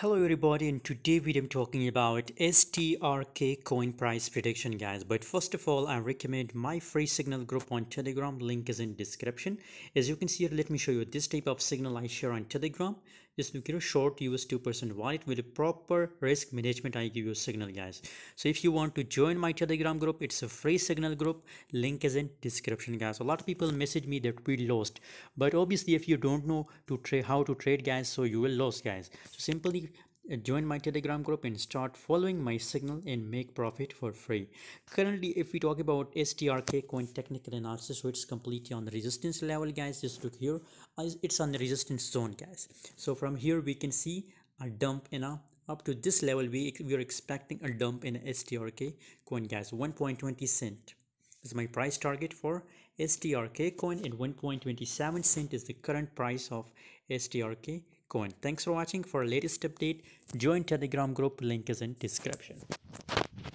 Hello everybody and today video I'm talking about STRK coin price prediction guys. But first of all I recommend my free signal group on telegram. Link is in description. As you can see here let me show you this type of signal I share on telegram just look a short US 2% wallet with a proper risk management I give you signal guys. So if you want to join my telegram group it's a free signal group. Link is in description guys. A lot of people message me that we lost. But obviously if you don't know to trade how to trade guys so you will lose guys. So simply join my telegram group and start following my signal and make profit for free. Currently if we talk about strk coin technical analysis so it's completely on the resistance level guys. Just look here. Uh, it's on the resistance zone guys. So from here we can see a dump in a up to this level we we are expecting a dump in strk coin guys. 1.20 cent is my price target for strk coin and 1.27 cent is the current price of strk coin thanks for watching. For latest update join telegram group. Link is in description